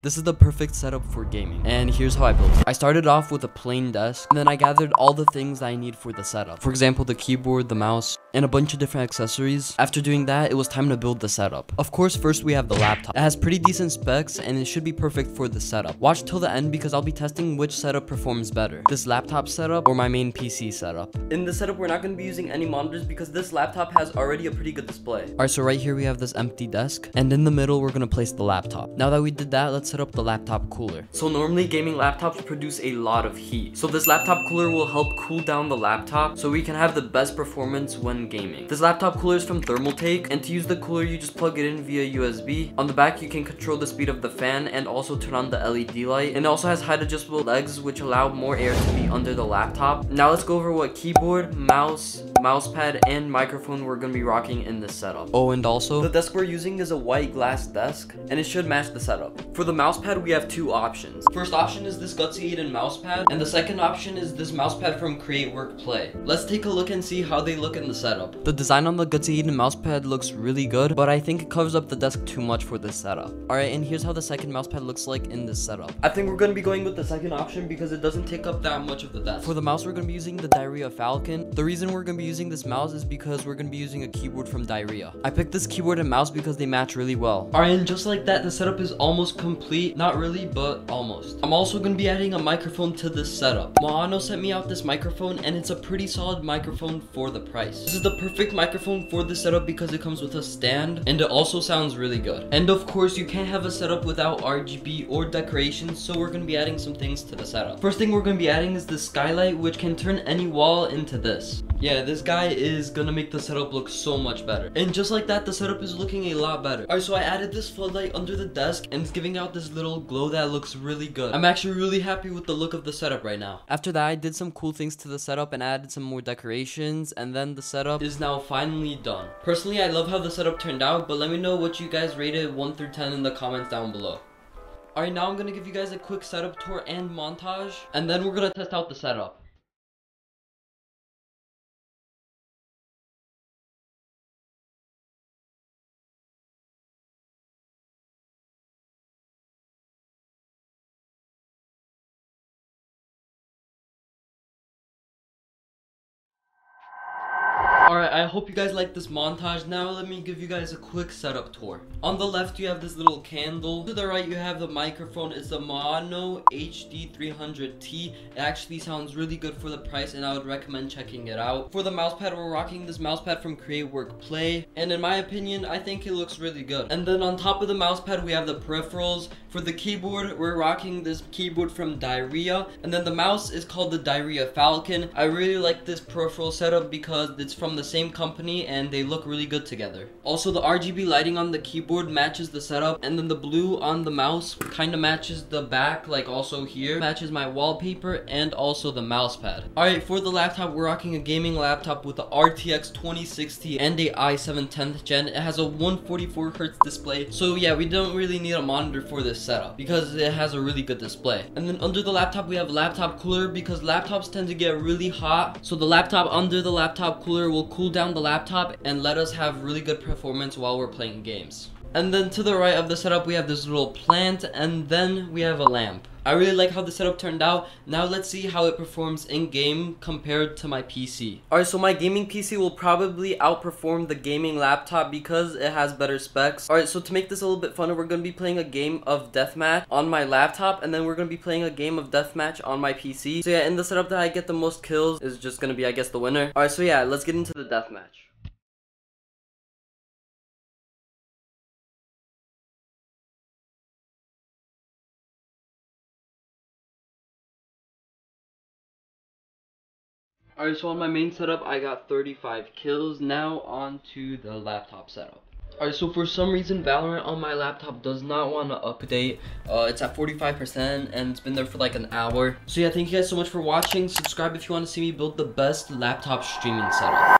This is the perfect setup for gaming, and here's how I built it. I started off with a plain desk, and then I gathered all the things I need for the setup. For example, the keyboard, the mouse, and a bunch of different accessories. After doing that, it was time to build the setup. Of course, first we have the laptop. It has pretty decent specs, and it should be perfect for the setup. Watch till the end because I'll be testing which setup performs better. This laptop setup or my main PC setup. In the setup, we're not going to be using any monitors because this laptop has already a pretty good display. Alright, so right here we have this empty desk, and in the middle we're going to place the laptop. Now that we did that, let's set up the laptop cooler. So normally gaming laptops produce a lot of heat. So this laptop cooler will help cool down the laptop so we can have the best performance when gaming. This laptop cooler is from Thermaltake and to use the cooler you just plug it in via USB. On the back you can control the speed of the fan and also turn on the LED light. And it also has height adjustable legs which allow more air to be under the laptop. Now let's go over what keyboard, mouse, mousepad, and microphone we're going to be rocking in this setup. Oh and also, the desk we're using is a white glass desk and it should match the setup. For the mousepad we have two options. First option is this GutzyAiden mousepad, and the second option is this mousepad from Create Work Play. Let's take a look and see how they look in the setup. The design on the GutzyAiden mousepad looks really good, but I think it covers up the desk too much for this setup. Alright, and here's how the second mousepad looks like in this setup. I think we're going to be going with the second option because it doesn't take up that much of the desk. For the mouse, we're going to be using the Dierya Falcon. The reason we're going to be using this mouse is because we're to be using a keyboard from Dierya. I picked this keyboard and mouse because they match really well. Alright, and just like that, the setup is almost complete. Not really, but almost. I'm also to be adding a microphone to this setup. Maono sent me out this microphone and it's a pretty solid microphone for the price. This is the perfect microphone for this setup because it comes with a stand and it also sounds really good. And of course, you can't have a setup without RGB or decorations, so we're to be adding some things to the setup. First thing we're to be adding is the skylight, which can turn any wall into this. Yeah, this guy is gonna make the setup look so much better. And just like that, the setup is looking a lot better. Alright, so I added this floodlight under the desk and it's giving out this little glow that looks really good. I'm actually really happy with the look of the setup right now. After that, I did some cool things to the setup and added some more decorations and then the setup is now finally done. Personally, I love how the setup turned out, but let me know what you guys rated 1 through 10 in the comments down below. Alright, now I'm gonna give you guys a quick setup tour and montage, and then we're gonna test out the setup. Alright, I hope you guys like this montage. Now let me give you guys a quick setup tour. On the left, you have this little candle. To the right, you have the microphone. It's the Maono HD300T. It actually sounds really good for the price, and I would recommend checking it out. For the mousepad, we're rocking this mousepad from Create Work Play. And in my opinion, I think it looks really good. And then on top of the mousepad, we have the peripherals. For the keyboard, we're rocking this keyboard from Dierya. And then the mouse is called the Dierya Falcon. I really like this peripheral setup because it's from the same company and they look really good together. Also, the RGB lighting on the keyboard matches the setup and then the blue on the mouse kind of matches the back like also here. Matches my wallpaper and also the mouse pad. Alright, for the laptop, we're rocking a gaming laptop with the RTX 2060 and a i7 10th gen. It has a 144 hertz display. So yeah, we don't really need a monitor for this setup because it has a really good display. And then under the laptop, we have laptop cooler because laptops tend to get really hot. So the laptop under the laptop cooler will cool down the laptop and let us have really good performance while we're playing games. And then to the right of the setup, we have this little plant, and then we have a lamp. I really like how the setup turned out. Now let's see how it performs in-game compared to my PC. Alright, so my gaming PC will probably outperform the gaming laptop because it has better specs. Alright, so to make this a little bit funner, we're going to be playing a game of deathmatch on my laptop, and then we're going to be playing a game of deathmatch on my PC. So yeah, in the setup that I get the most kills is just going to be, I guess, the winner. Alright, so yeah, let's get into the deathmatch. Alright, so on my main setup, I got 35 kills. Now on to the laptop setup. Alright, so for some reason, Valorant on my laptop does not want to update. Uh, it's at 45% and it's been there for like an hour. So yeah, thank you guys so much for watching. Subscribe if you want to see me build the best laptop streaming setup.